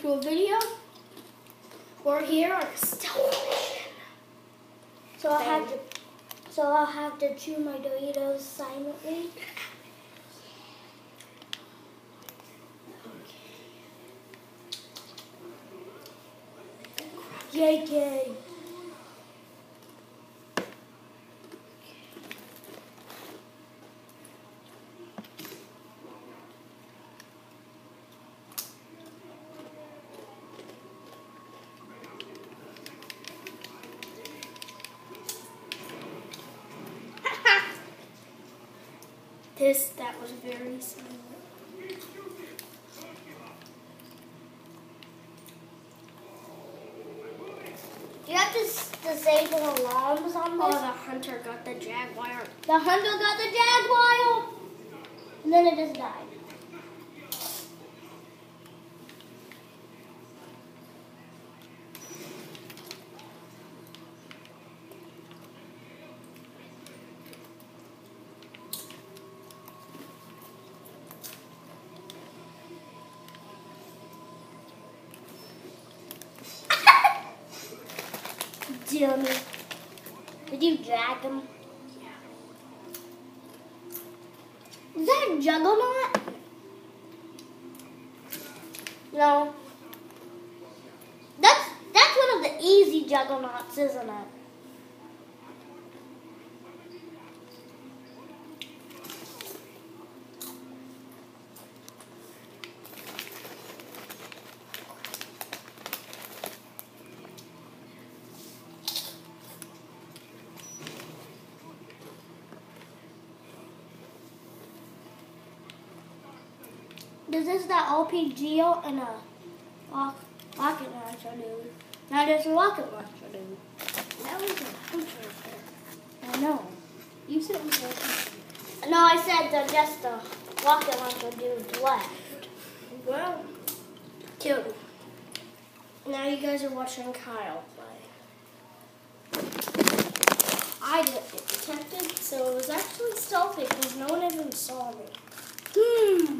to a video. We're here on a stealth mission. So I'll have to. So I'll have to chew my Doritos silently. Yay, yay. This, that was very silent. Do you have to disable alarms on oh, this? Oh, the hunter got the jaguar. The hunter got the jaguar, and then it just died. Dummy. Did you drag him? Is that a juggernaut? No. That's that's one of the easy juggernauts, isn't it? This is the RPG and a rock, rocket launcher, dude. Now there's a rocket launcher, dude. That was a up there. I know. You said it was a. No, I said the, just the rocket launcher dude left. Well, killed him. Now you guys are watching Kyle play. I didn't get detected, so it was actually stealthy because no one even saw me. Hmm.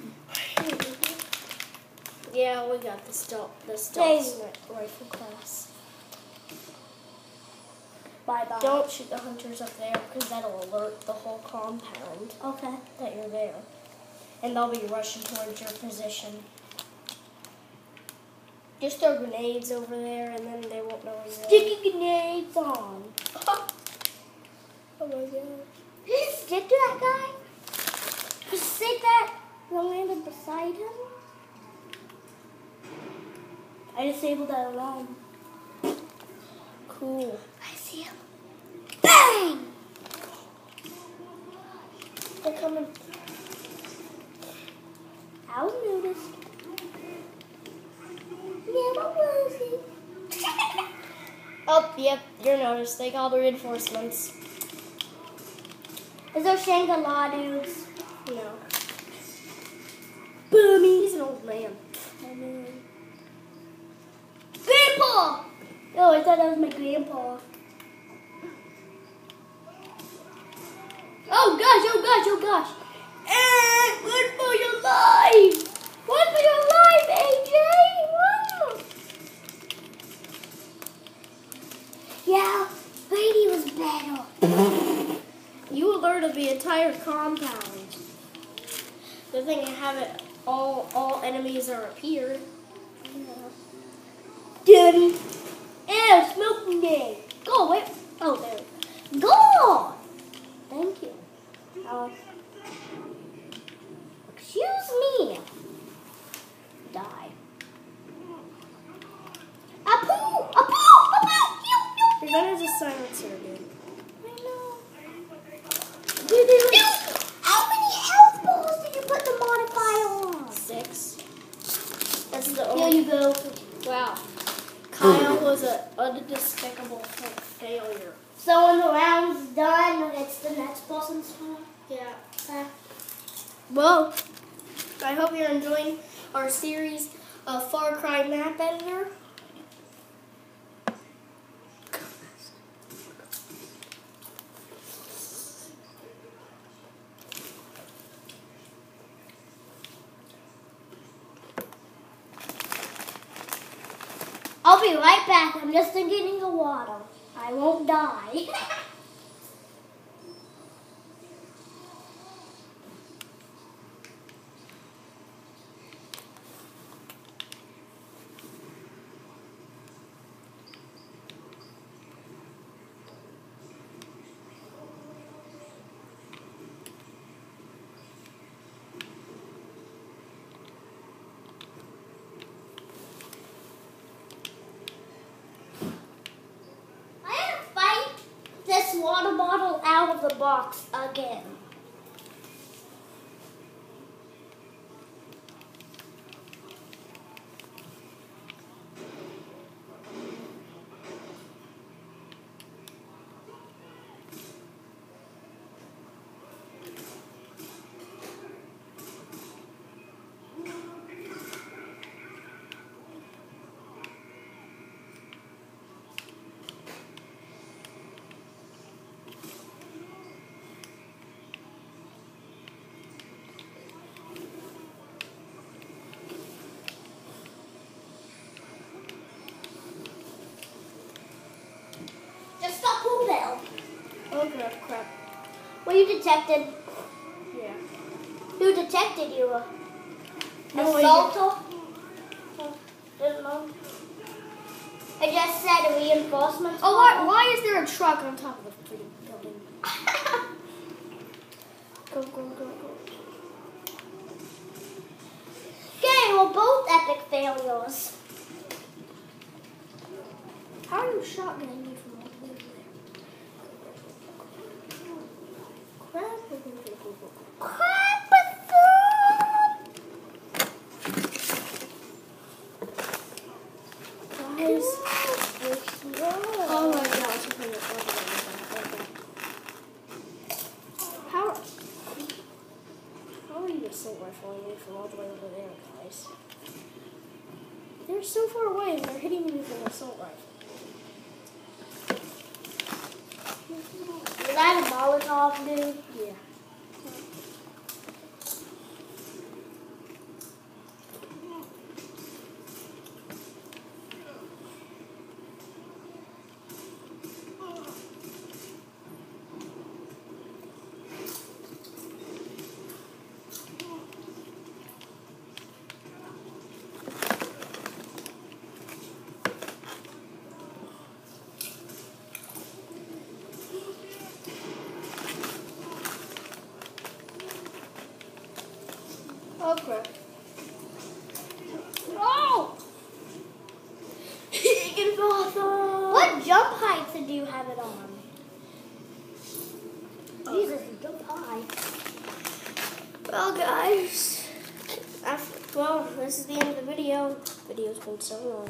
Yeah, we got the stealth, the stealth rifle class. Bye bye. Don't shoot the hunters up there because that'll alert the whole compound Okay. that you're there, and they'll be rushing towards your position. Just throw grenades over there, and then they won't know you're there. Sticky grenades on. Oh my god. Did you stick to that guy? Just stick that and landed beside him? I disabled that alarm. Cool. I see him. Bang! They're coming. I was noticed. Yeah, what was it? Oh, yep, you're noticed. They called the reinforcements. Is there Shangri-La dudes? No. Boomy. He's an old man. Grandpa! Oh, I thought that was my grandpa. Oh gosh, oh gosh, oh gosh. Eh, run for your life! Run for your life, AJ! Run! Yeah, Brady was better. You alerted the entire compound. The thing I have it all all enemies are appeared. Daddy. Ew, smoking day. Go away. Oh, there. Go! Thank you. Uh, excuse me. Die. Apoo! Apoo! Apoo! Pew, pew, Your gun is a silencer, dude. I know. Dude, dude, dude. How many health balls did you put the modifier on? Six. That's the Here only. you go. Wow. Kyle was an undespicable fa- failure. So when the round's done, it's the next person's turn. Yeah. Well, I hope you're enjoying our series of Far Cry Map Editor. I'll be right back. I'm just getting the water. I won't die. I have to fight this water bottle out of the box again. Just stop cool down. Oh crap, crap. Well, you detected. Yeah. Who detected you? No assaulter? Didn't know. I just said a reinforcement. Oh, why, why is there a truck on top of the freaking building? Go, go, go, go. Okay, well, both epic failures. How are you shotgunning me from all the way over there? Crap. Go, go, go, go, go. Guys. Oh my gosh. I'm putting it all the way over there. How, how are you assault rifling me from all the way over there, guys? They're so far away and they're hitting me with an assault rifle. Is that a Molotov, dude? Yeah. Oh crap. Oh! Get awesome! What jump heights do you have it on? Oh. Jesus, you jump high. Well, guys, after, well, this is the end of the video. Video's been so long.